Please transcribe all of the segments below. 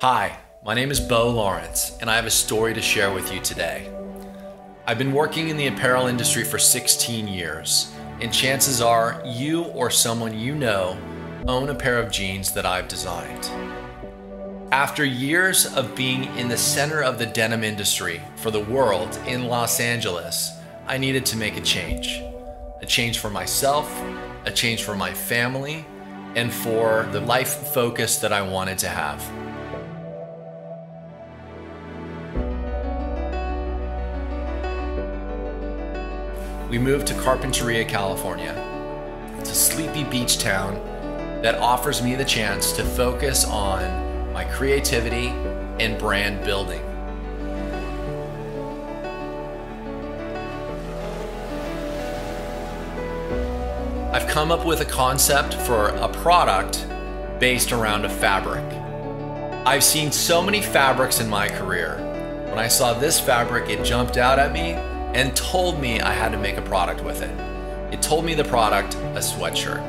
Hi, my name is Beau Lawrence, and I have a story to share with you today. I've been working in the apparel industry for 16 years, and chances are you or someone you know own a pair of jeans that I've designed. After years of being in the center of the denim industry for the world in Los Angeles, I needed to make a change. A change for myself, a change for my family, and for the life focus that I wanted to have. We moved to Carpinteria, California. It's a sleepy beach town that offers me the chance to focus on my creativity and brand building. I've come up with a concept for a product based around a fabric. I've seen so many fabrics in my career. When I saw this fabric, it jumped out at me and told me I had to make a product with it. It told me the product, a sweatshirt.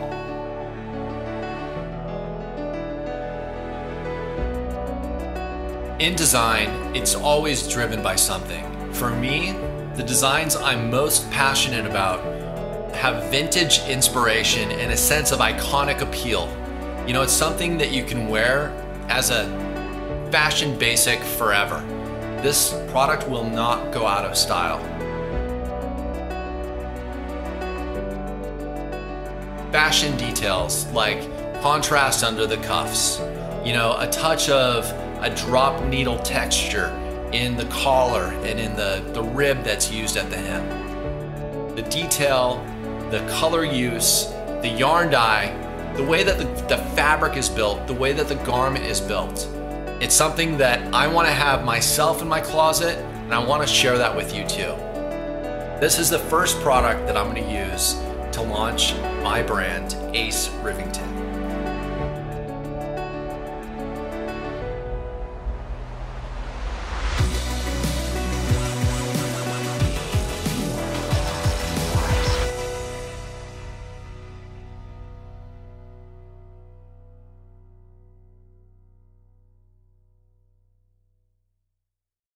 In design, it's always driven by something. For me, the designs I'm most passionate about have vintage inspiration and a sense of iconic appeal. You know, it's something that you can wear as a fashion basic forever. This product will not go out of style. Fashion details like contrast under the cuffs, you know, a touch of a drop needle texture in the collar and in the, the rib that's used at the hem. The detail, the color use, the yarn dye, the way that the, the fabric is built, the way that the garment is built. It's something that I want to have myself in my closet and I want to share that with you too. This is the first product that I'm going to use to launch my brand, Ace Rivington.